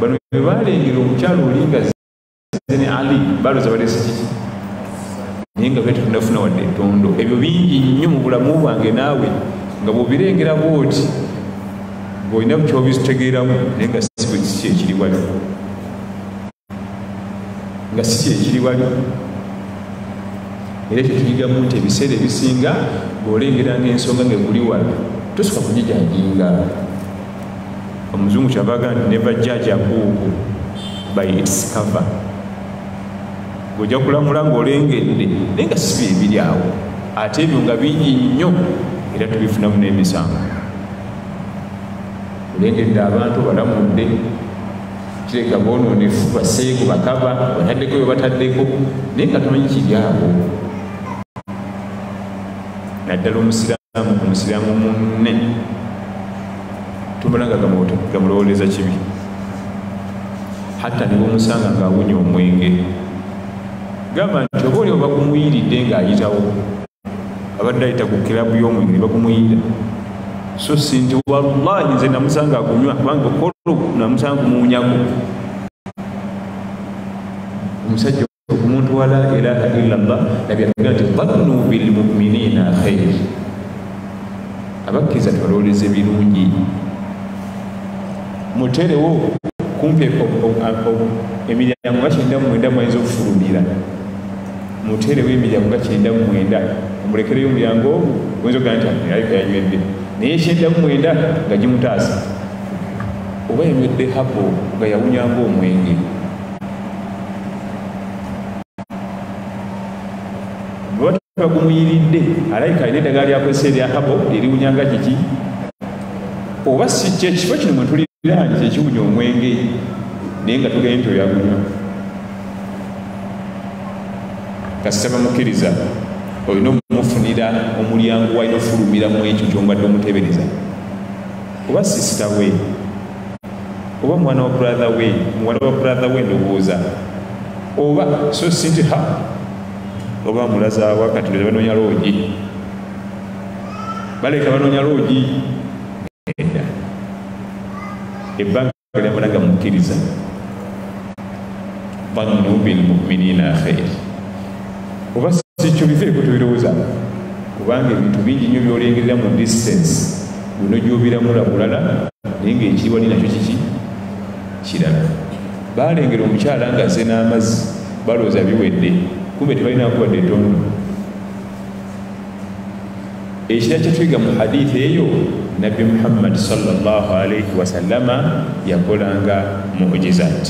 bano bwe balengera omukyalo oli nga zene ali baloza balese kiki naye nga bete tunafuna wadde entondo. Ebyo bingi nnyo mu bulamu bwange naawe nga bwobirengera bwoti ng'olina kyobitegeeramu naye nga si bwe kiki ekiri wali. Nga si kyekiri wali. Era ekyo tuyigamu nti ebiseera ebisinga bw'olengeranga ensonga ngeguli wala tosoka kugijajinga omuzungu kyavaga nti neva judge a book by its cover ng'ojja kulamula ng'olengedde naye nga si bye biri awo ate ebyo nga bingi nnyo era tubifunamu n'emisango. Olengedde abantu balamudde kireka bononefu baseegu bakaba bataddeko bye bataddeko naye nga tomanyi kiri awo. Naddala omusiraamu ku musiraamu munne tumala nga gamulowoleza kibi. Hatta nibaomusanga ngaawunya omwenge. Gamba nti oba oli oba gumuyiridde ng'ayitawo abadde ayita ku kirabu y'omwenge ne bagumuyira so si nti wallahi nze namusanga agunywa kubanga okolo namusanga gumuwunyako omusajja omuntu wa la ilaha illallah nabyatuga nti dhannu bilmuminina khairi abakkiriza tubalowoleze birungi muterewo kumpi emiryango nga kyenda mumwenda mwayinza okufulumira muterewo emiryango nga kyenda mumwenda omulekereyo omulyango ogwo oyinza okugaa nti alika yanywedde naye ekyenda mumwenda nga gimutaasa oba yanywedde habo nga yawunyanga omwenge bwe bagumuyiridde alayika alina eddagala lyakozesa erya habo liriwunyanga kiki oba si kyekifo kino mwe tuliranye kyekiwunya omwenge naye nga tuganye nti oyagunywa kasita bamukkiriza olina omumufunira omulyango walina ofulumiramu ekyo kyombadde omutebereza oba sisita we oba mwana wa buratha we muwala wa buratha we ndowooza oba so si nti ha oba mulazaawa kati banoonya loogi baleka banoonya loogi ebbanga lyamalaga mukkiriza dhannu bilmuminina khairi oba sikyo biveeko tubirowooza kubanga ebintu bingi nnyo byolengerera mu distance. Buno gyobiramula bulala naye ngaekiri wali nakyo kiki kirala balengera omukyala nga azze n'amazzi balowooza biwedde kumbe tebalina kuwadde etondo ekira kyetuyiga mu hadithi eyo nabbi muhammadi salllah alaihi wasallama yakolanga mujizat.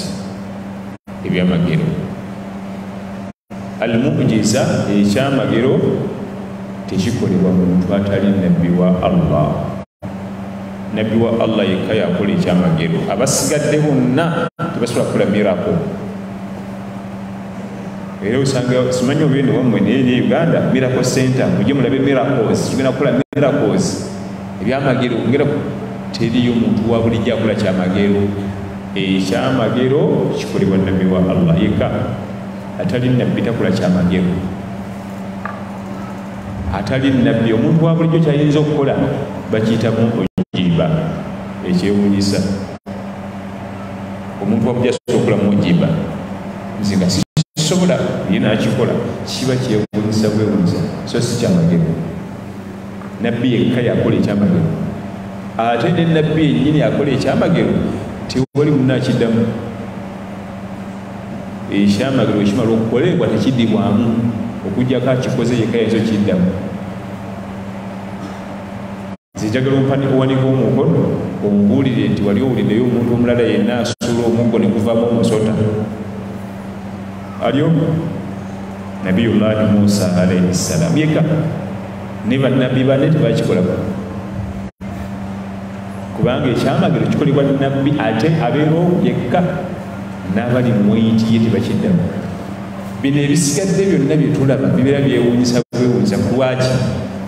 Ebyamagero al mujiza ekyamagero tekikolebwa muntu atali nabbi wa allah. Nabbi wa allah yekka yakola ekyamagero abasigadde bonna tebasobola kukola mirako era osanga simanyi obyende wammwe naye ne uganda miracle center mujye mulabe miracles tugenda kukola miracles ebyamagero ngera teriyo muntu wa bulijjo akola kyamagero. Ekyamagero kikolebwa nabbi wa allah. Yekka atali nabbi takola kyamagero. Atali nabbi omuntu wa bulijjo kyayinza okukola bakiyitamu ojiba ekyewunyisa omuntu wa bulijjo asobola okukola mujiba nze nga sisobola ye nakikola kiba kyewunyisa bwewunyisa so si kyamagero nabbi yekka yakola ekyamagero. Ate ne nabbi yennyini akola ekyamagero tewali munakiddamu. Ekyamagero ekimala okukolebwa tekiddibwamu okugjako akikoze yekka yinza okiddamu. Nzijagala owanika omukono ombuulire nti wali owuliddeyo omuntu omulala yenna asula omuggo ne guvamu omusota. Ali omu nabiyullahi musa alaihi ssalam yekka ne bannabbi banne tebakikolako kubanga ekyamagero kikolebwa nabbi ate abeera yekka n'abali mwiti ye tebakiddamu. Bino ebisigadde byonna byetulaba bibeera byewuunyisa bwewuunyisa kulwaki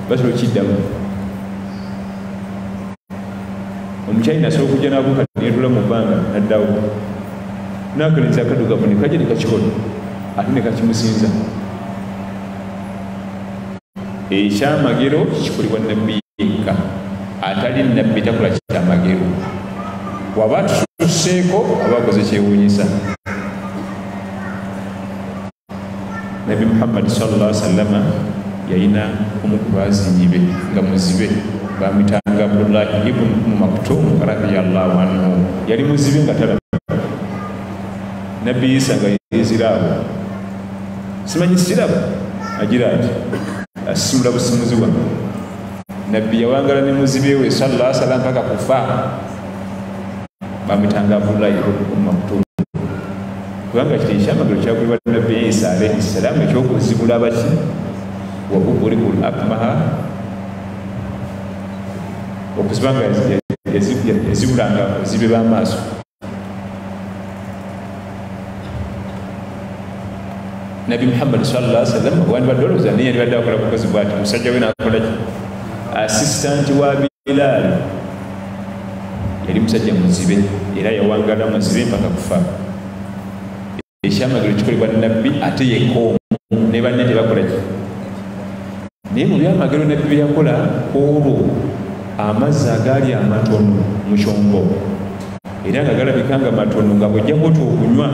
basobola okiddamu omukyali nasobola okujja nabuka netula mu bbanga naddawo. Nakaliriza akadugavu nekajja nekakikola ate nekakimusinza ekyamagero kikolebwa nabbi yekka atali nabbi takola kyamagero. Waba asusseeko aba akoze kyewuunyisa. Nabi muhammadi salla sallama yalina omu ku bazinyi be nga muzibe bamitanga abdullahi ibnu maktum radiallahu anhu. Yali muzibe nga talaba. Nabbi isa nga yeziraabo simanyi siraba agira ati asimula busimuzi bwa nabbi yawangala ne muzibe we salla salam mpaka kufa. Bamitanga abdullahi ibnu maktum kubanga kiti ekyamagero kyagulibwa nabbi isa alaihi salaamu ekyokuzibula baki wabubulikul akmaha okuziba nga yazibulanga ozibe b'amaaso nabi muhammadi salla sallam wandibadde olowooza naye yandibadde akola bukozi bwati. Musajja we nakola ki asistanti wa bilaali yali musajja muzibe era yawangala muzibe mpaka kufa. Ekyamagero kikolebwa nabbi ate yekoomu ne banne tebakola ki naye mu byamagero nabbi byeyakola olwo amazzi agaali amatono mu kyombo era nga galabika nga matono nga bwojjako ti okunywa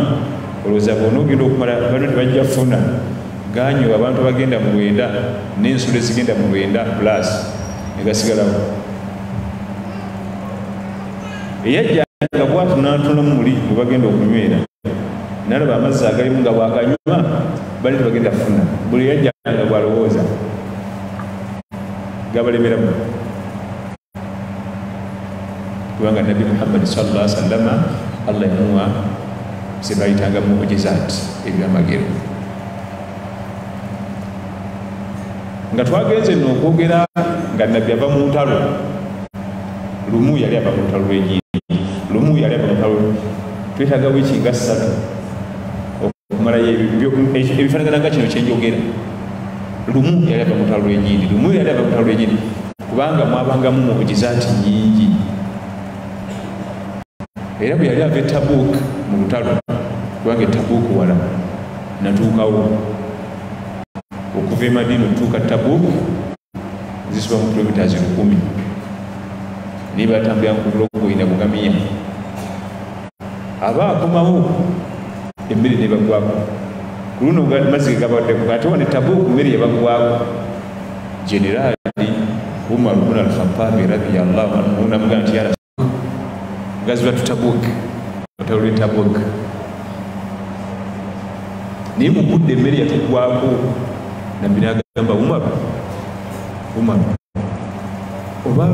olowooza bona ogenda okumala bano tebajja funa ganywa abantu bagenda mu lwenda n'ensolo ezigenda mu lwenda plus negasigalawo eyajjanga bwatunatuna muli bwe bagenda okunywera nalaba amazzi agalimu nga bwaganywa bali tebagenda funa buli eyajjanga bwalowooza gabalemeramu kubanga nabi muhammadi salla sallama allah yamuwa zebayitanga mujizat ebyamagero nga twagenze no okwogera nga nabbi ava mu ntalo lumu yali ava mu ntalo lwenyini lumu yali ava mu ntalo twetaga wiiki nga ssatu okumalayo ebifaanagana kino kyenjogera lumu yali ava mu ntalo lwenyini lumu yali ava mu ntalo lwenyini kubanga mwabangamu mujizaati nyingi era bwe yali ava etabuk mu lutalo kubanga etabuk wala natuukawo okuva e madina otuuka tabuk zisuba mu kilomita lukumi naye batambulira ku bulogo ina bugamiya aba akomawo emmere nebagwako ku luno mazzi gegabaddeko ate wane tabuk mmere yebagwako generaali umar bun alkhatabi radiallahu anhu namugaa nti ya Tabuk. Tutabuk otalo lwetabuk naye mu budde emmere yatugwako nabbi nagamba umar umar. Oba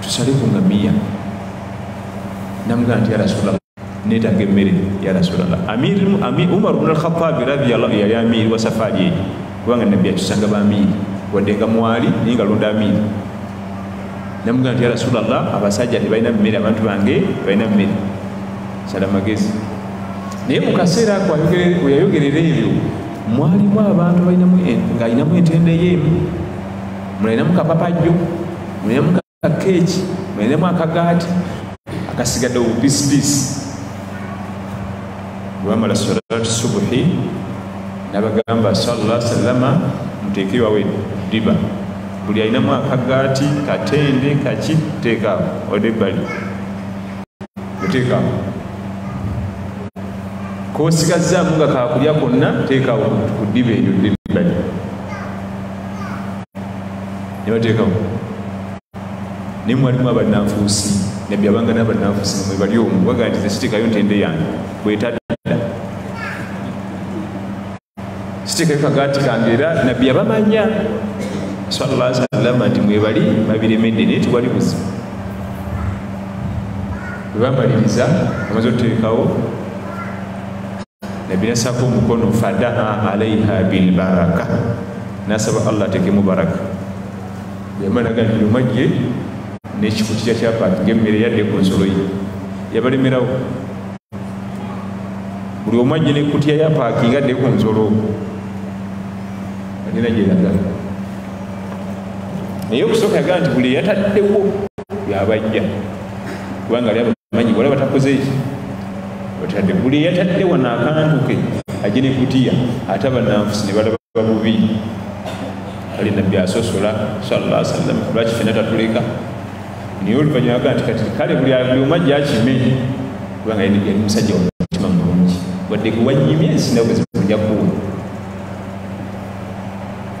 tusale ku ngamiya namugaa nti ya rasulllah netaga emmere ya rasulllah umar bun alkhatabi radiallahu yali amiiri wa safari. Eyo kubanga nabbi yatusanga amiri wadde nga mwali naye nga londa namugaa nti ya rasulllah abasajja tebalina mmere abantu bange balina mmere. Sala magezi. Naye mukaseera ako weyayogerera ebyo mwalimu abantu balinamu ng'alinamu entende yeemu mulinamu kapapajjo mulinamu kakeeki mulinamu akagaati akasigadde obupisipisi lwamala salatu subuhi nabagamba salla sallama muteekewawe diba buli alinamu akagaati katende kaki teekaawo ode ebbali. Oteekaawo kosigazaamu nga kakulya konna teekaawo ku ddiba eryo ebbali. Nebateekawo naye mwalimu abannanfuusi nabbi abanga n'abannanfuusi nga mwebali omu baga nti zesiteekayo ntende yange bwetadda. Siteekayo kagaati kange era nabbi abamanya salla sallama nti mwebali babiremedde naye tiwali buzibu bwebamaliriza amaze otuteekawo nabbi nasaako omukono fadaa alaiha bilbaraka nasaba allah atekemu baraka. Yamanaga nti omajje nekikutira kyapaaki ngaemmere yadde ku nsolo ye. Yabalemerawo. Buli omwajje nekutya yapaaki ngadde ku nsolo. Alina gyeraga naye okusooka yagaa nti buli eyataddewo yabajja kubanga ali abamanyi wala batakoze eki batadde buli eyataddewo naakantu ke ajje nekutiya ate abananfusi ne balaba bubi. Kale nabbi asosola salla sallam lwaki fena tatuleka? Naye oluvanyuma agaa nti kati kale buli omajja akime kubanga yali musajja wamutima mulungi. Wadde gewanyimye ensinakwezimuja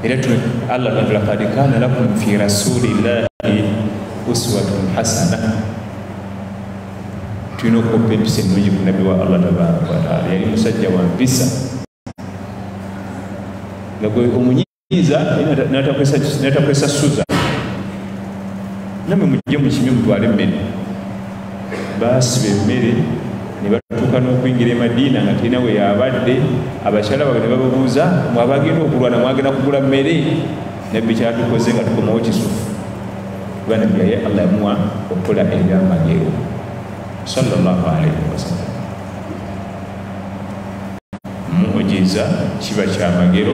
kuwa tu allah gamba laqad kana lakum fi rasulillahi uswatun hasana. Tulina okukoppa empisa ennungi ku wa allah tabaraka wataala yali musajja wa mpisa nga gwe omunyiiza natakwesa suza. Namwe mujje mukimye mutwale emmere basi emmere ne batuuka n'okuyingira emadiina nga tirina we yabadde abakyala babe ne bababuuza mwabagenda okulwana mwagenda kugula mmere nabbi kyatukoze nga tukomawo kisufu. Kuba nabbi yaye allah yamuwa okukola ebyamagero sallallahu alaihi wasallam mujiza kiba kyamagero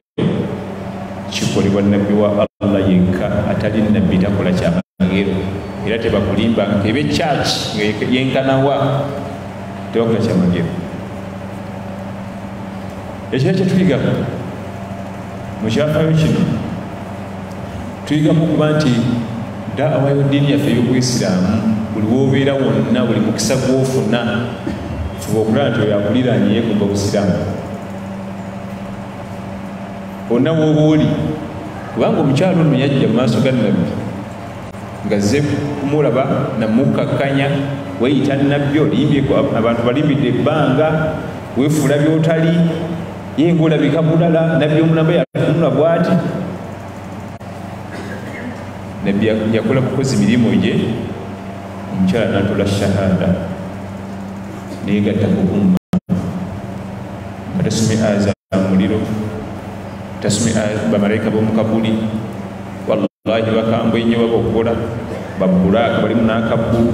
kikolebwa nabbi wa allah yekka atali nabbi takola kyamagero era tebakulimba ebe church nga yenkanawa tebakola kyamagero ekira kyetuyiga mukyafayo kino tuyigamu okuba nti daawa yodiini yaffe ey'obwisiraamu buli wobeera wonna buli mukisa gwofuna fuba okulaba nti oyo akuliraanye yegomba busiraamu onna woba oli kubanga omukyalo ono yajja mu maaso ga nabbi nga ze kumulaba namukkakkanya weyita nabbi olimbye abantu balimbidde ebbanga weefuula byotali ye ngaolabika bulala nabbi omulamba yatunula bwati. Nabbi yakola kukozi mirimu gye omukyala natola shahada neyegatta kukumma nga tasome aya za muliro tasome bamalayika b'omukabuli wallahi bakambwe nnyo babaokola babulaaka balimu n'akabbulu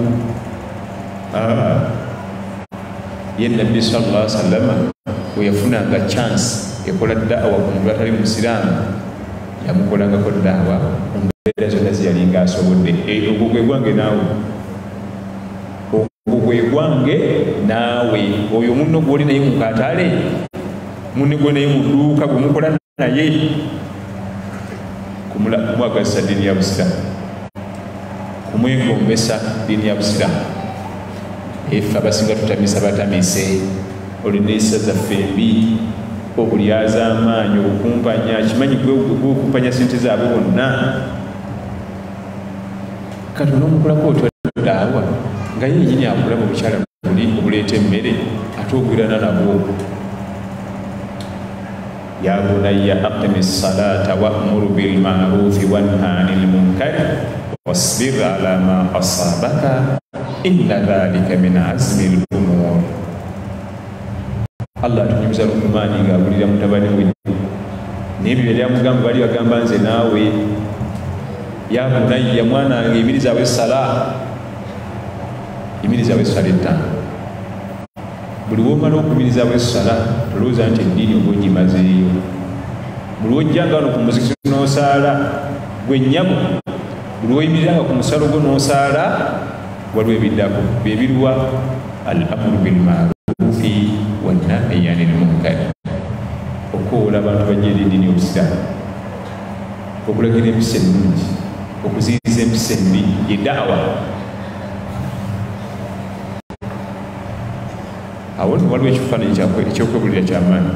ye nabbi sallallahu sallama we yafunanga chance ekola daawa ku muntu atali musiraamu yamukolangako daawa mumbeera zonna ziyalinga asobodde ogwo gwe gwange naawe. Ogwo gwe gwange naawe. Oyo munno gwoli naye mukatale munne gwe naye muduuka gwe mukola naye kumwagazisa ddiini ya busiraamu kumwegombesa ddiini ya busiraamu efe abasinga tutamisa batamise. Olina esa zaffe embi obulyaza amaanyi obukumpanya kimanyi gwekumpanya sente zaabwe bonna. Kati onomukulako otwadaawa nga ye yini akula mu bukyala buli obuleeta emmere ate ogwirana nabwo ya bunayya aqimi salata wamuru bilmarufi wanha ani lmunkari wasbir ala ma asabaka inna dhalika min azmi lumur allah atunyumiza lukumaani ngaabulira mutabani we. Nebyo yali amugamba bali bagamba nze naawe. Ya bunayya mwanange imirizawe esala imirizawe esala ettaano buli womala okubirizawo essala tolowooza nti eddiini oba ogimazeeyo. Buli wojjanga wano ku muzikiti n'osaala gwe nnyabo buli woyimiriranga ku musalo gwo n'osaala waliwo ebiddako byebiruwa al amuru bilmarufi wannahyi ani lmunkari okoola abantu bajja eddiini obusiraamu okulagira empisa ennungi okuziyiriza empisa embi yedaawa awo waliwo ekifaananyi ekyokwebulira kyamaanyi.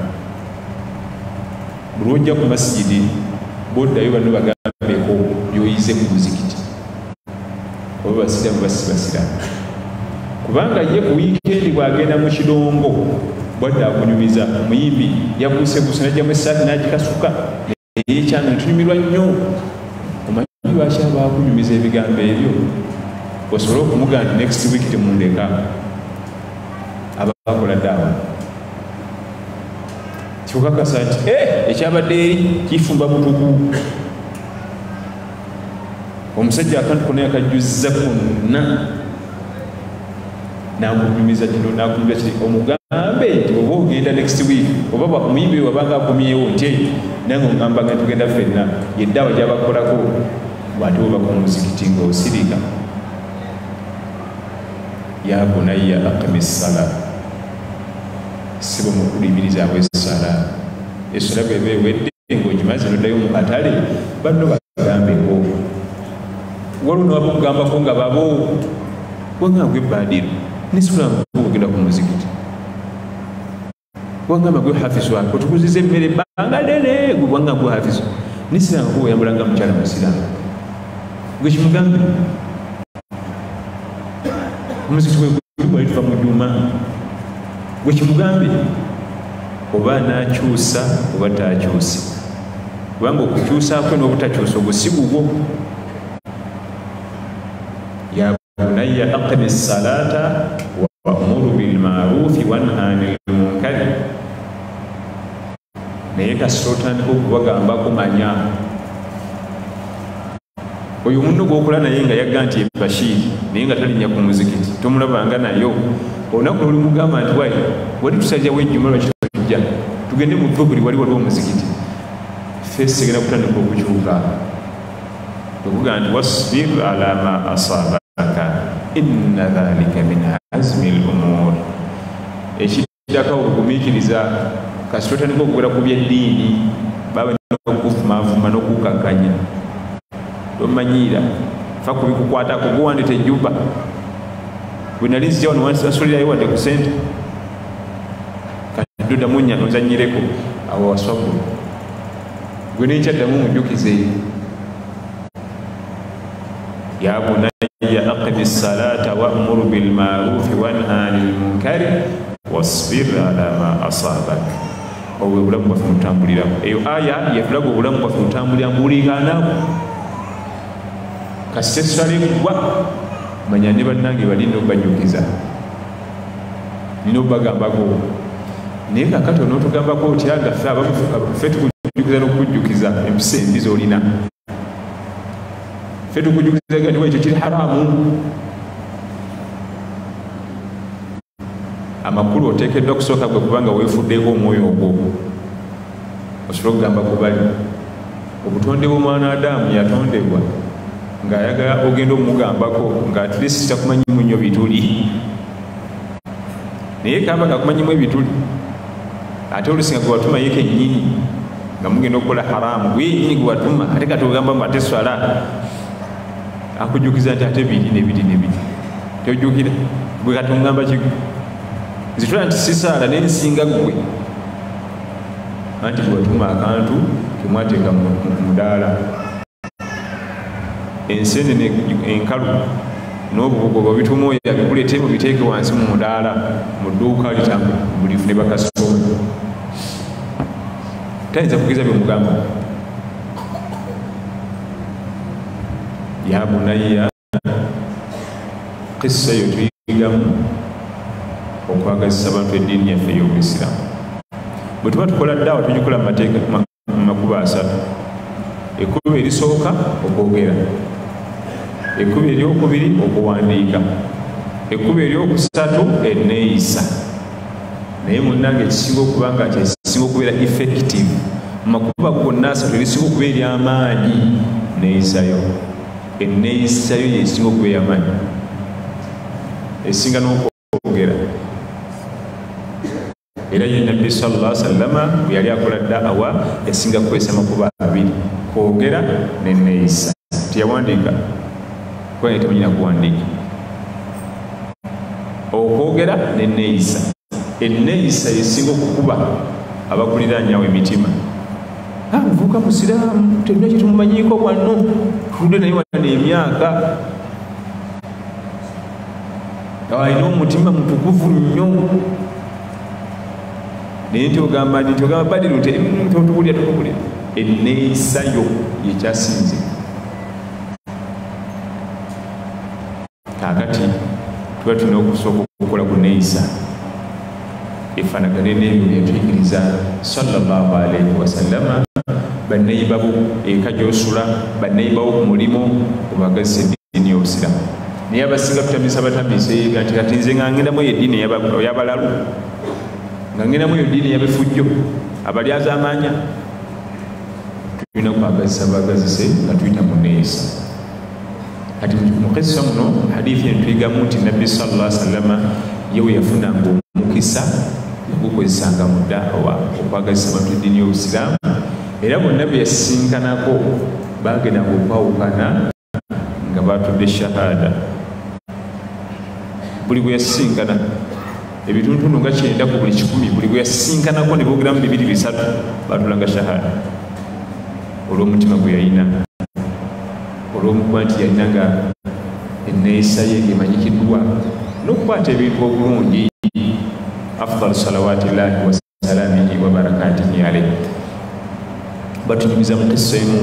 Buli ojja ku masigidi boddayo banno bagambeko byoyize ku muzikiti. Oba basiramu basi basiramu kubanga ye ku wiikendi bwagenda mu kirongo bwadde akunyumiza omuyimbi yabuusebuuse najjamu esaati n'agikasuka. Eyekyanga netunyumirwa nnyo. Omanyi lwaki aba akunyumiza ebigambo ebyo? Osobole okumugaa nti next week temundeka. Abakola daawa. Kikukakasa nti ekyabadde eri kifumba butuku omusajja akantu konna yakajjuza konna nakunyumiza kino nakunyumiza kiri omugambe nti oba ogenda next week oba omuyimbi wabanga akomyewo nti nange ogamba nga tugenda ffenna yeddaawa gyabakolako bwate wobaka omuzikiti ngaosirika ya bunayya aqimi ssala sibo mukulimirizaawo essala essala bweba ewedde ngaogimaze noddayo mu katale banno bagambeko waliwo nabakugambako nga babo wanga gwe ebbadiro nesula okugenda ku muzikiti wangamba gwe hafizu wake otukuziza emmere banga lere gwe wanga gwe hafizu nisiranga kuweyambulanga mukyala musiranga gwe kimugambe omuzikiti gwegwali tuva mu juma gwe kimugambe oba nakyusa oba takyusi kubanga okukyusakwe n'obutakyusa ogwo si gugwo bunayya aqimi salata wamuru bilmarufi wanha anil munkari naye kasita otandika okubagambako manya oyo munno gwokola naye nga yagga nti bashiri naye nga talinnya ku muzikiti tomulabanga nayo. Olunaku luli mugamba nti wai wali tusajjawo ejjuma lwaki tujja? Tugende mu buli wali waliwo omuzikiti fesi egenda kutandika okukyuka. Okuga nti wasbir ala ma asabaka inna dhalika min azmi lumur ekiddako okugumiikiriza kasita otandika okugera ku byeddiini baba okukuvumavuma n'okukakkanya tomanyiira fa kubikukwatako guwandita ejjuba bwe nali nzija wano wasolerayo wadde ku sente kaduddamu nzanyireko awo waswabulu gwe nekyaddamu mujjukize ya bunayya aqimi salata wamuru bilmarufi wanha anil munkari wasbir ala ma asabak obwe obulamu bwaffe mutambuliramu eyo aya yatulaga obulamu bwaffe mutambulira mbulikanako kasita esala ekugwa manya ne bannange balina obajjukiza nina obagambako naye kakati onootugambako otyagaffe abaffe tukujjukiza n'okukujjukiza empisa embi zolina ffe tukujjukiza ga nti ekyo kiri haramu. Amakulu oteekeddwa kusooka gwe kubanga weefuddeeko omwoyo ogwo osobola okugamba ku bali obutonde bw'omwana adamu yatondebwa ng'ayagala ogenda omugambako ng'atiresi takumanyimu nnyo bituli. Naye kaba ngakumanyimu ebituli ate olusinga gwe watuma ye kennyini nga mugenda okukola haramu. Gwe yennyini gwe watuma ate kati ogamba mu ate swala akujjukiza nti ate biri nebiri nebiri tojjukira gwe kati omugamba kigo nzitula nti sisaala nensinga gwe anti bwatuma akantu kemwateeka mu mudaala ensenene enkalu n'obubugo bwabituma oyo abikuleete mubiteeke wansi mu mudaala mu dduuka litamu bulifune bakasitoma tayinza kugeza byomugamba ya bunayya kissa eyo tuyigamu okwagazisa abantu eddiini yaffe ey'obuisiraamu bwe tuba tukola ddaawa tugikola mumateeka mumakubo asatu. Ekkubo erisooka okwogera. Ekkubo eryokubiri okuwandiika ekkubo eryokusatu eneeyisa naye munnange ekisinga okuba nga kyekisinga okubeera effective. Mumakuba gonna asatu erisinga okuba eryamaanyi neeyisayo eneeyisayo yesinga okuba eyamaanyi esinga n'okwogera era ye nabbi salla sallama bwe yali akola daawa yasinga kukozesa makuba abiri. Kwogera neneeyisa teyawandiika? Kubanga temanyina kuwandiika okwogera neneeyisa eneeyisa yesinga okukuba abakuliranyawo emitima muvuuka musiraamu terina kyetumumanyiiko bwanno. Tudde naye wana emyaka. Alina omutima mutukuvu nnyo. Naye ntiogamba nti ntiogamba badiru totubulya totubulya eneeyisayo yekyasinze kakati tuba tulina okusooka okukola ku neeyisa efaanagane n'ebyo byetuyigiriza sallallahu alaihi wasallama bannayibabu eka gyosula bannayibawo ku mulimu obagazisa eddiini y'obusiramu naye abasinga tutamisa batamisa nti kati nze nga ngendamu eyo eddiini ey'abalalu nga ngendamu eyo eddiini ey'abefujjo abalyaza amaanya tulina kwagazisa bagazise nga tuyita mu neeyisa kati mukisa muno hadithi entuyigamu nti nabbi sallallahu sallama yewe yafunanga omukisa yagukozesanga mu daawa okwagazisa abantu eddiini y'obusiraamu era bonna bwe yasinkanako bagendanga okwawukana nga batudde shahada. Buli bwe yasinkana ebituntundu nga kyenda ku buli kikumi buli bwe yasinkanako ne boogeramu bibiri bisatu batulanga shahada. Olw'omutima gwe yalina olw'omukuba nti yalina nga enneeyisa ye ngemanyikiddwa n'okukwata ebintu obulungi afdalu salawati llahi wasalamihi wabarakatihi alaihi batunyumiza mu kissa emu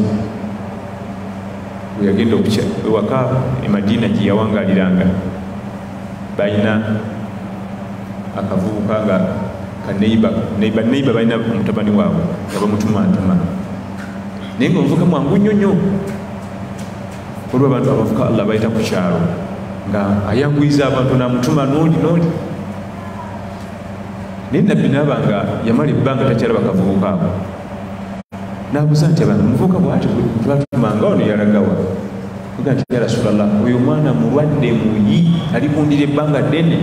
bwe yagenda ewaka emadiina gye yawangaliranga balina akavubuka nga kaneiba neiba balina omutabani waabwe nga bamutumatuma naye nga omuvuka mwangu nnyo nnyo. Olwa abantu abavuka allah bayita ku kyalo nga ayanguyiza abantu namutuma nooli nooli naye nabbi naaba nga yamala ebbanga takyalaba kavubuka ako nabuuza nti abantu muvubuka bwati twatumanga ono yalagawa ga nti ya rasulllah oyo mwana mulwadde muyi alikundira ebbanga ddene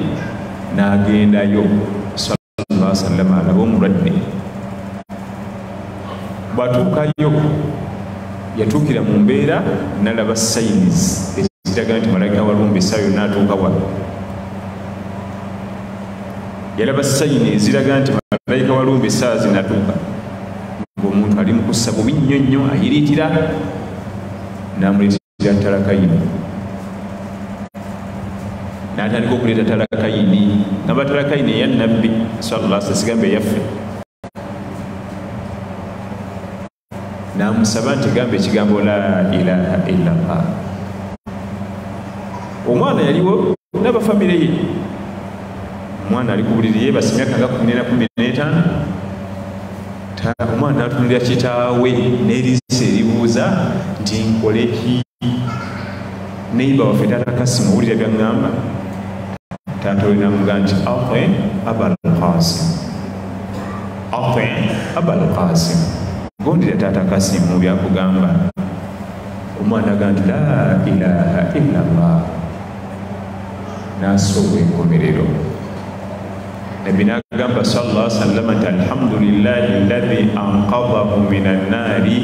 n'agendayo sallama alaba omulwadde bwatuukayo yatuukira mu mbeera nalaba sayiniz eziraga nti malagika walumba essaawa yonna atuuka wa yalaba sayini eziraga nti malayika walumba essaawa zinatuuka ngaomuntu ali mukussa bubi nnyo nnyo ayiriitira namuleetera talakayini natandika okuleeta talakayini naba talakayini eya nabbi sallah sigambe eyaffe. Namusaba nti gamba ekigambo la ilaha illallah omwana yaliwo n'abafamire ye. Omwana ali ku buliri yebasi myaka nga kumi nena kumi n'etaano omwana natunulira kitaawe n'eriisa eribuuza nti nkole ki? Neiba waffe taata kasimu owulira byaŋŋamba taata we namuga nti ate abal qasim. Ate abal qasim. Gondera taata kasimu byakugamba. Omwana aga nti la ilaha illa llah nasooba enkomerero nabbi nagamba sallallahu alaihi wasallam nti alhamdulillahi alladhi anqadhahu min annaari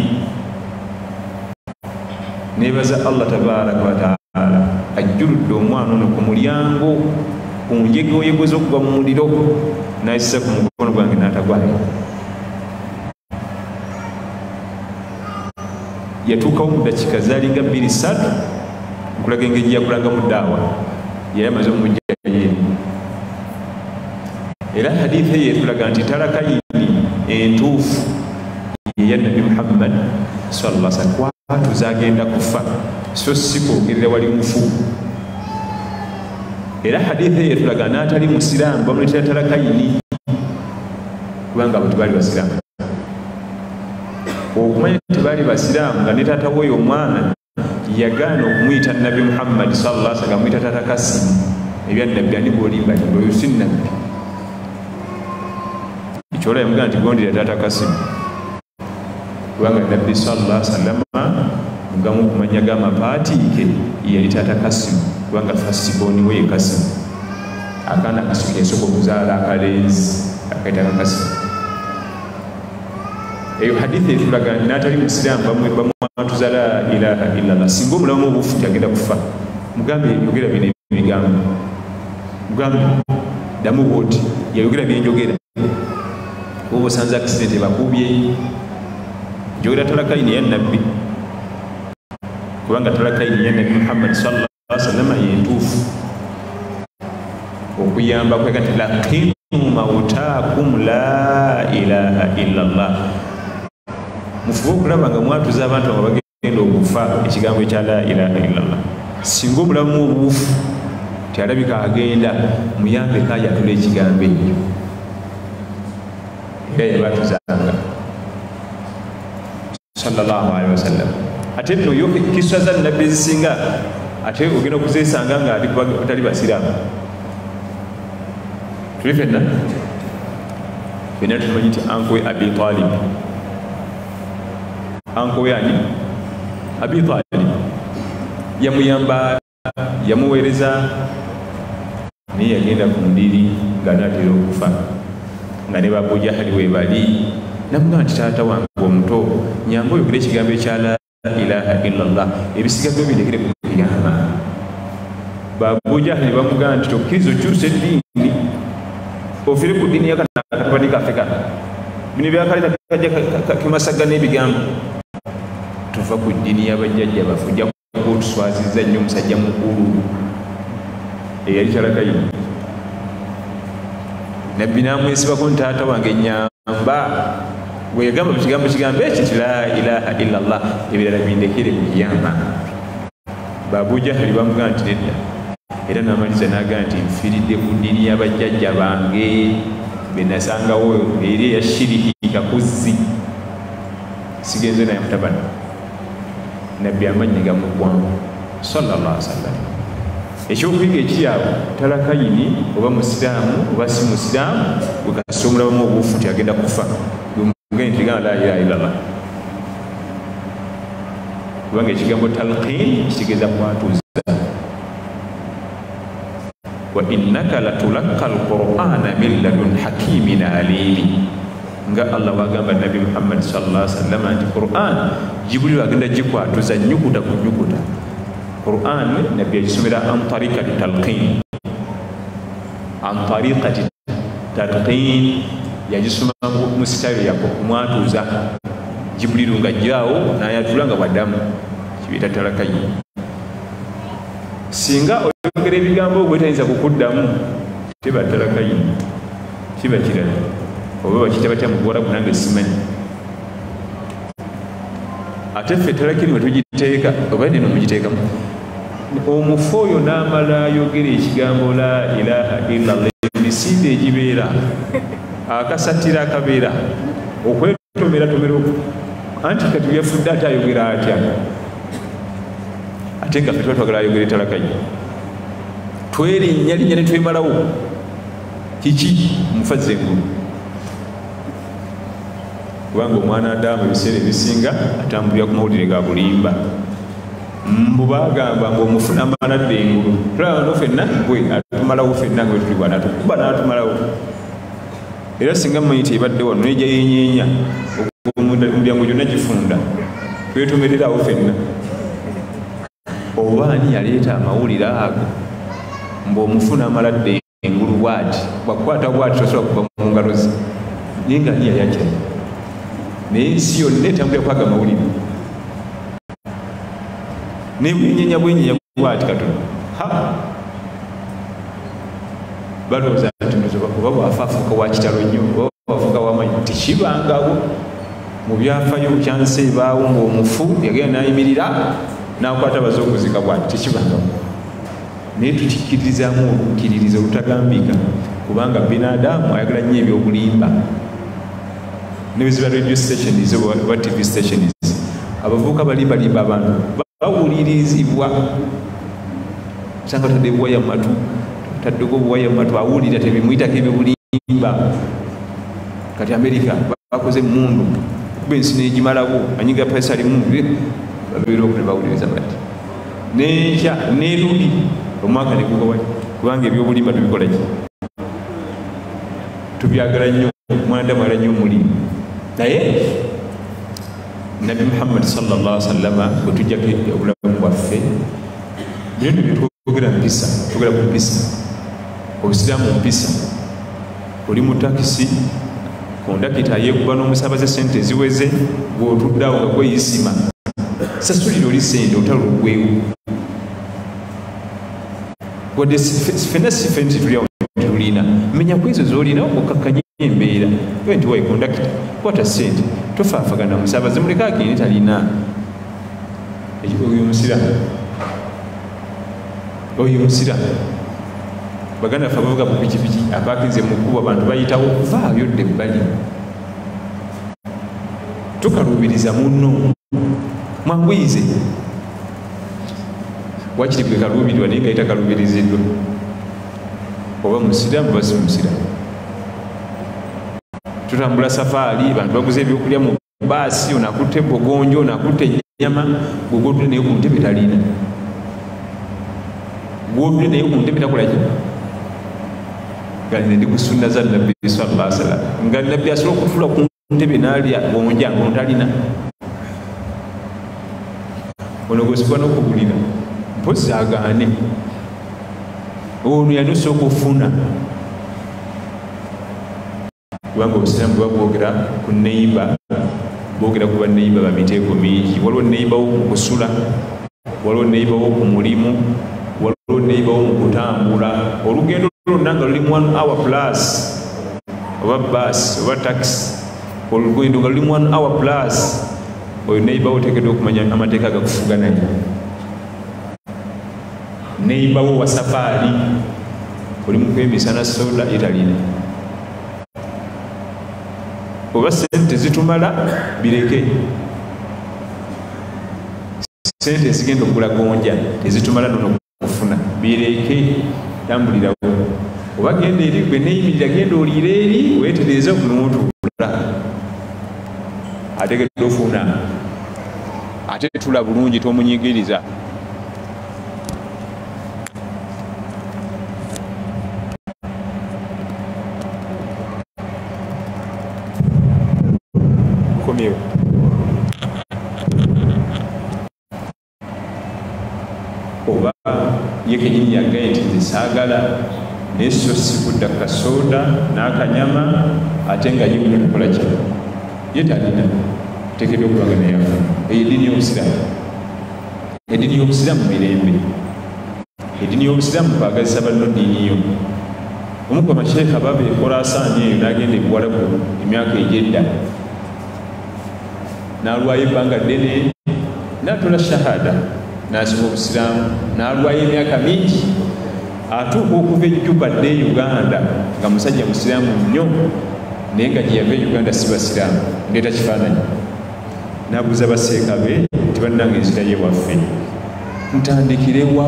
nebaza allah tabaraka wataala ajjuludde omwana ono ku mulyango ku njegoyego okugwa mu muliro nayisa ku mukono gwange n'atagwayo yatuukawo mu dakiika zaalinga bbiri ssatu nkulaga engeri yakulangamu ddaawa yali amaze era hadithi eyo etulaga nti tarakayini entuufu eya nabi muhammad salla sa kwatu zagenda kufa so si kwogerera wali mufu. Era hadithi eyo etulaga n'atali musiraamu bamuletera tarakayini kubanga abo tebaali basiraamu okumanya tebaali basiraamu nga ne taata woyo omwana yagaana okumuyita nabi muhammadi salla sa nga muyita tata kasimu ebyannabbi ani bwolimbalimba oyo si nabbi ekyola yamugamba nti gondera taata kasimu? Kubanga nabbi salla salama mugamu kumanya gamapaati ke yali tata kasimu? Kubanga fasiboni we ye kasimu akaana kasuka esooka okuzaala akalenzi akaitaka kasimu. Eyo hadithi etulaga natali musiraamu bamwatuza la ilaha illallah. Singa omulamu obufu tagenda kufa. Mugambe yogera bino ebigambo mugambe damu bwoti yayogera byenjogera oba osanze akisidenti bakubye. Njogera talakaini ya nabbi kubanga talakaini ya nabbi muhammadi salla sallama yentuufu okuyamba kwega nti laqimu mautaakum la ilaha illallah. Mufube okulaba nga mwatuza abantu nga bagenda okufa ekigambo ekya la ilaha illallah. Singa obulamu obuufu tyalabika agenda muyambe kajatula ekigambo ekyo era yabatuzanga salllahalihi wasallam ate nno yo kiswa za nabbi ezisinga ate ogenda okuzesanga nga batali basiraamu tuli fenna fenna tumanyi nti ankowe abi talib ankowe ani abi talib yamuyamba yamuweereza naye yagenda ku ndiri nga naatera okufa nga ne babujahali webali namugamba nti taata wange omuto nyamba oyogere ekigambo ekya la ilaha illallah ebisigazo birekere ku kiyama. Babujahali bamugamba nti tokkiriza okyusa eddiini ofire ku ddiini yakatubadde kaffe kana bino byakaleta kajja kimasaga n'ebigambo. Tuva ku ddiini y'abajjajja bafe ojja kutuswaziza nnyo omusajja mukulu eyali talakayini nabbi namwesibako ntaata wange nyamba weyagamba mukigambo kigambo eki ti la ilaha illa llah ebirala bindekere kuyamba babujahali bamugaa nti nedda. Era namaliza nagaa nti nfiridde ku ddiini y'abajjajja bange benasangawo eri eya shiriki kakuzzi. Sigenze naye mutabana nabbi amanyi gamuggwamu sallallahu wasallam ekyokuyiga ekiyabo talakayini oba musiraamu oba si musiraamu wekasi omulabamu obuufu nti agenda kufa. Gwemugaye nti gana la ilaha illallah. Kubanga ekigambo talqin kitegeeza kwatuuza. Wa innaka latulaka alqur'ana min ladun hakimin alimi nga allah wagamba nabi muhammadi sallallahu alaihi wasallam nti quran jibuliru agenda gikwatuza nyukuta ku nyukuta quran nabbi yagisomera an tariqati talqin. An tariqati talqin. Yagisoma mu sitayo yako kumwatuuza jibuliru nga jaawo nayatula nga bwaddamu kibiyita talakayi singa oyogera ebigambo ogwetayinza kukuddamu teba talakayi kiba kirala oba bakita batya mubuwalabu nange simanyi ate ffe talakini we tugiteeka oba neno mugiteekamu omufu oyo n'amala ayogera ekigambo la ilaha illallah. Emisinde egibeera akasatira akabeera okwetomera tomera anti kati byafudde ate ayogera atya? Ate nga ffe tuba twagala ayogera etalakayi twerinnya linnya ne twemalawo. Kiki? Mufazi engulu. Kubanga omwana adamu ebiseera ebisinga atambulira ku mawulire ga bulimba mbu bagamba ngu omufuna amaladde engulu. Tulaba no fenna bwe atumalawo fenna nga wetuli bwana atukuba n'atumalawo. Era singa mmanyi tebadde wano neja yenyeenya omulyango gyonna gifunda twetomererawo fenna oba ani yaleeta amawulire ago mbu omufuna amaladde engulu bwati? Bwakukwata bwati tosobola kuva mu ngalo ze. Naye nga ani yali akyayi naye ensi yonna etambulira kwaga amawulire nebwenyenya bwenyenya bwati katono. Ha? Balowooza nti oba bwafaafuuka wakitalo nnyo oba bwafuuka wamanyi tekibangawo mu byafayo bukyansi ebaawo ngaomufu yagenda nayimirira nakwata baze okuzika bwati tekibangawo naye tukikkiririzaamu olukkiririza olutagambika kubanga binadamu ayagala nnyo ebyobulimba nebiziba radio stations oba tv stations. Abavubuka balimbalimba abantu bawulirizibwa. Osanga tadde buwaya mumatu taddeko obuwaya mumatu awulira tebimwitako ebibulimba. Kati amerika bakoze mundu kuba ensi negimalawo anyiga pesalimu babeera oku nebawuliriza bati. Nenkya neluli omwaka negugawa kubanga ebyobulimba tubikolaki tubyagala nnyo mwandamala nnyo omulimu. Naye nabi muhammadi salllah sallama bwe tujjako obulamu bwaffe bino byetwogera mpisa twogera ku mpisa obusiraamu mpisa oli mu takisi kondakita ayekuba n'omusabaze sente eziweze bw'otuddeawo nga kweyisima sasulira oli sente otala olugwewo wadde fenna sife nti tulyawo tulina. Menya ku ezo zolina okakkanya embeera we nti wayi kondakita kwata sente tofaafagana musabaze muleka agende talina. Oyo musira? Oyo musira? Baganda fe abavuga mu pikipiki apakinze mu kkubo abantu bayitawo vaayo dde ebbali. Tukaluubiriza munno. Mwanguyize wakiri gwe kaluubirirwa naye nga yitakaluubiriziddwa oba musiramu basi musiramu tutambula safaari bantu baguze ebyokulya mu baasi onakutte bogonjo onakutte enyama gwegwotule naye ku ntebe talina gwotule naye ku ntebe takolaki nga nine ndi ku sunna za nabbi salaa salam nga nabbi asobola okutula ku ntebe nalya gonja ngono talina ono gwesibwa n'okugulira mpozi agaane. Ono yanuse okufuna kubanga obusiraamu bwe babwogera ku neiba bwogera ku baneiba bamiteeko mingi. Waliwo neiba wo mu kusula waliwo neiba wo ku mulimu waliwo neiba wo mu kutambula olugendo lwonna nga luli one hour plus oba bus oba taxi olugendo nga luli one hour plus oyo neiba wo oteekeddwa okumanya amateeka agakufuga naye. Neiba wo wa safaari oli mukwembisa na soda etalina oba sente zitumala bireke. Sente ezigenda okugula gonja tezitumala nono kufuna. Bireke tambulirawo oba genda eri gwe neyimirira genda oliira eri weetereze okunootula ategedde ofuna. Ate tula bulungi tomunyigiriza komyewo oba ye kenyini yagaye nti nze saagala naye so sikudda kasoda n'akanyama ate nga ye kukola ki ye talina tekedde okubaga nayafa eyo eddiini y'obusiraamu eddiini y'obusiraamu mirembe. Eddiini y'obusiraamu kwagazisa banno ddiini yo. Omu ku bamasheeka baba ekolasaani eyo n'agenda ebuwalabu emyaka egyedda. N'alwayo ebbanga ddene n'atola shahada n'asoma obusiraamu n'alwayo emyaka mingi atuuka okuva ejjuba dde uganda nga musajja musiraamu nnyo naye nga gyeyava e uganda si basiraamu ndeeta kifaananyi nabuuza baseeka be tibannanga enzira ye waffe ntandikirewa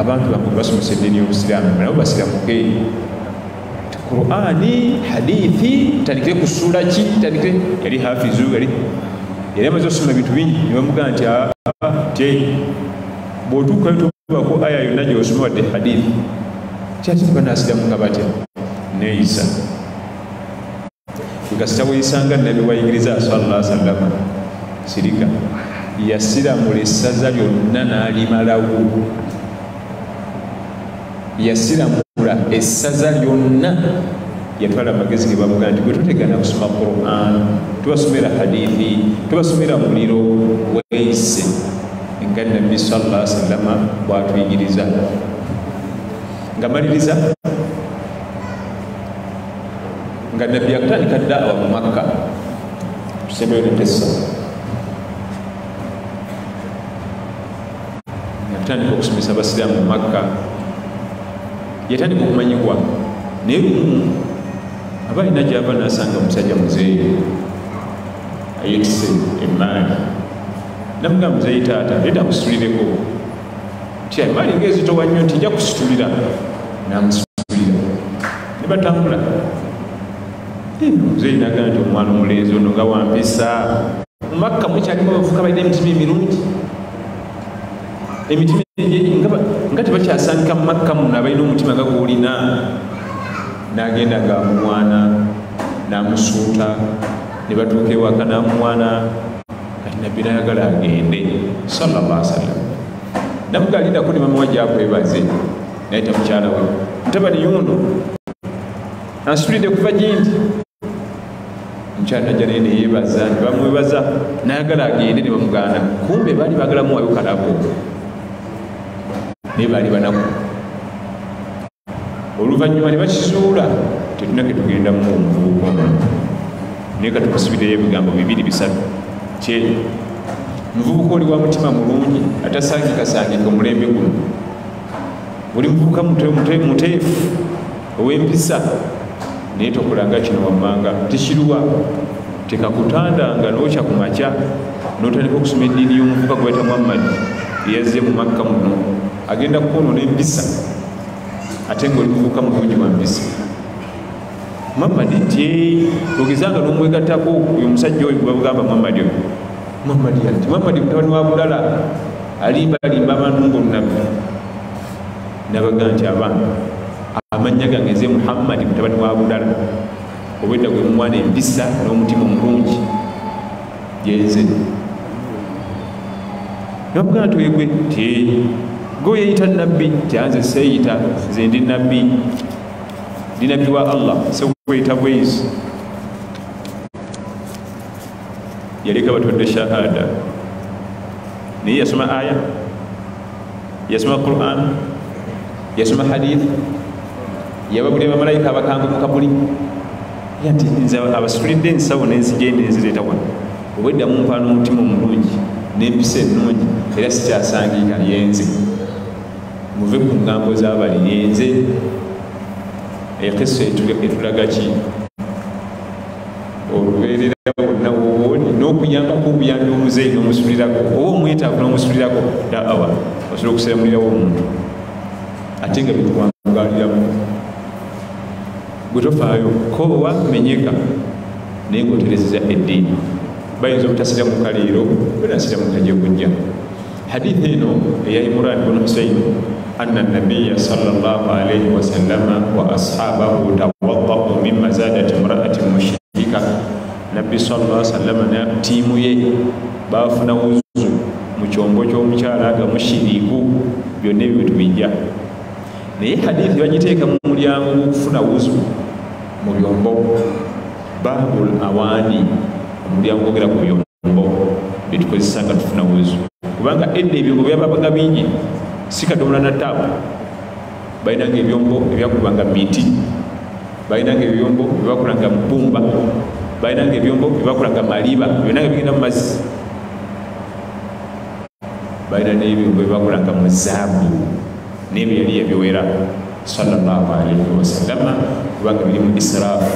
abantu bange basomesa eddiini y'obusiraamu nabo basiramuke. Qurani hadithi tandikire kusula ki? Tandikire yali hafizu yali yali amaze okusoma bintu bingi nebamugaa nti te bwotuukayo tobako aya yonna gyosoma wadde hadithi kyati tibanasiramuka batya? Neeyisa. Kasita bweyisanga nabi wayigiriza salla sallama sirika. Yasiramula essaza lyonna n'alimalawo. Yasiramula essaza lyonna. Yatwala amagezi ge bamugaa nti bwe tutegana kusoma quran tubasomera hadithi tubasomera muliro weeyise nga nabbi salla sallama bwatuyigiriza. Nga maliriza? Nga nabbi yakutandika daawa mu makka. Tusembeyo netessa yatandika okusomesa abasiraamu mu makka. Yatandika okumanyibwa. Naye lumu aba alina gyava nasanga omusajja muzeeyi ayetise emaali namugamba muzeeyi taata leeta musitulireko ti emaali ngaezitowa nnyo nti nja kusitulira namusitulira ne batambula. Muzeeyi nagamba nti omwana omulenzi ono nga wampisa mu makka mukyalimu abavuka balina emitima emirungi. Emitima nga tebakyasangika mu makka muno abalina omutima nga gwolina. Nagenda gaamumwana namusuuta ne batuuka ewaka namumwana nabbi nayagala agende sallallahu sallam namugalindako ne mamawa gyakwebaze naye tamukyala we. Mutabani yuno ansitulidde kuva gindi mukyala najja naye neyebaza ne bamwebaza nayagala agende ne bamugaana. Kumbe baali bagala muwayo kalabo naye baali banaku. Oluvannyuma ne bakizuula tetuna ke tugenda mu ono naye katukusubireyo ebigambo bibiri bisatu kye muvubuka oli wa mutima mulungi atasangikasangika omulembe guno. Buli muvubuka muteefu ow'empisa naye tokolanga kino wammanga. Tekirwa tekakutandanga nookya ku makya n'otandika okusoma eddiini y'omuvubuka gwe bayita muhammadi eyazze mu makka muno. Agenda kwonoona empisa ate ngaoli muvubuka mulungi wa mpisa. Muhammadi nti ogezanga n'omwegattako oyo omusajja oyo gwebagamba muhammadi oyo muhammadi ati muhammadi mutabani wa bulala alimbalimba abantu ngaolunabbi nabaga nti abaana amannya gange nze muhammadi mutabani wa bulala obwedda gwe mumwana empisa n'omutima omulungi. Yenze nabaga nti oyegwe ti gwe yeyita nabbi tyanze seeyita nze ndi nabbi ndi nabbi wa allah sekweyita bwezi yaleka batodde shahada. Naye yasoma aya yasoma quran yasoma hadith yababulira bamalayika abakanga mu kabuli. Nti nze abasitulidde ensawo nenzigende nzireeta wano. Obweddamu mpaana omutima omulungi n'empisa ennungi era sikyasangiika yenze muve ku ngambo z'abali yenze ekisa etulaga ki obuyambi omuzeeyi n'omusulirako oba omwetaavu n'omusulirako daawa osobola okuseramulirawo omuntu ate nga bituwangaliramu gwe tofaayo koowa menyeka naye ngaoterezeza eddiini. Bayinza obutasira mu kaliiro benasira mu kajegujja hadithi eno eya imran bun husain anna nabiya sallallahu alaihi wasallama wa ashabahu tawadau min mazadati imraatin mushrika nabbi sallallahu sallama na tiimu ye bafuna wuzu mu kyombo ky'omukyala nga mushiriku byonna ebyo tubijja. Naye hadithi bagiteeka mu mulyango gw'okufuna wuzu mu byombo. Babul awaani omulyango gwogera ku byombo byetukozesa nga tufuna wuzu. Kubanga edda ebyombo byababaga bingi si kadomola na taapu balinanga ebyombo ebyakulanga miti balinanga ebyombo ebyakulanga mubumba balinanga ebyombo ebyakulanga maliba byonna nga bigenda mu mazzi. Balina n'ebyombo ebyakulanga mu zaabu n'ebyo yali yabiwera sallallahu alaihi wasallama kubanga biri mu israfu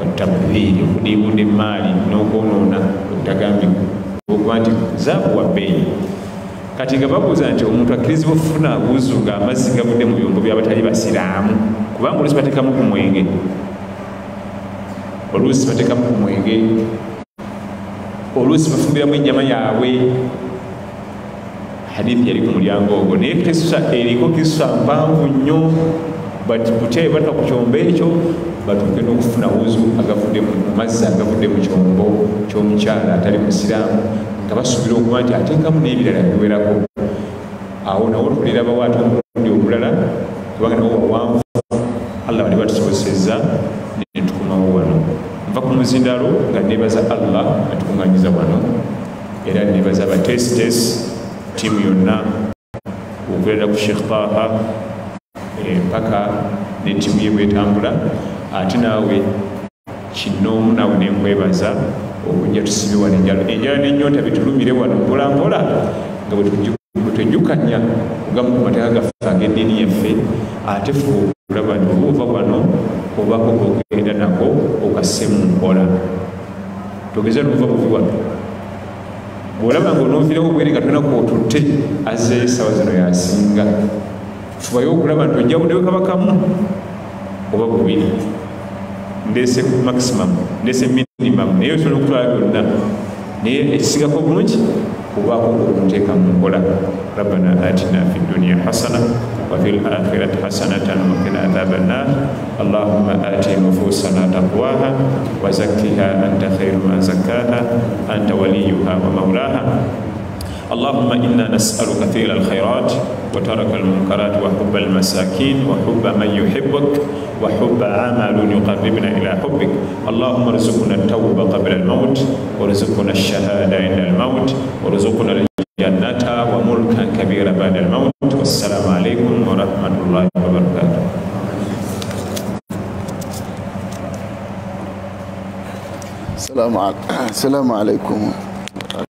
watabdhiri okudiibunda emaali n'okwonoona okutagambika okuba nti zaabu wa bbeeyi. Kati nga babuuza nti omuntu akkirizibwa okufuna buzu ng'amazzi gavudde mu byombo byabatali basiraamu kubanga oluusi bateekamu ku mwenge oluusi bateekamu ku mwenge. Oluusi bafumbiramu ennyama yaabwe. Hadithi yali ku mulyango ogwo. Naye kisa eriko kisa mpanvu nnyo butyayi batta ku kyombo ekyo batuuke n'okufuna wuzu agavudde mu mazzi agavudde mu kyombo ky'omukyala atali musiraamu nga basuubira okuba nti ateekamu n'ebirala biwerako. Awo nawo tulirabawo ate omulundi omulala kubanga nawo wawanvu. Allah bali wano muzindalo nga nebaza allah atukuŋŋanyiza wano. Era nebaza abatesitesi tiimu yonna okulerera ku sheekh taha paka ne tiimu ye bwetambula. Ate naawe kinoomu naawe nenkwebaza okujja tusibye wano enjala. Enjala nenyota bitulumire wano mpolampola nga bwetwejjukanya kugamu ku mateeka gaffe ag'eddiini yaffe ate fe okulaba nti oba ova wano obako gogenda nako okasse mu mpola. Togeza nova buvi wano bwolaba nga onoovirawo bwere nga tonako otutte azze esawa zino yasinga. Fubayo okulaba nti ojja buddewe kabakamu oba bubiri. Ndeese maximum ndeese minimum. Naye osobola okutwala byonna. Naye ekisigako bulungi kubaako okuteeka mu nkola rabbana atina fi dunia hasana وفي الآخرة حسنة وقنا عذاب النار. اللهم آت نفوسنا تقواها وزكها أنت خير من زكاها. أنت وليها ومولاها. اللهم إنا نسألك فعل الخيرات وترك المنكرات وحب المساكين وحب من يحبك وحب عمل يقربنا إلى حبك. اللهم ارزقنا التوبة قبل الموت وارزقنا الشهادة عند الموت وارزقنا الجنة وملكا كبيرا بعد الموت. والسلام عليكم ورحمة الله وبركاته. السلام عليكم.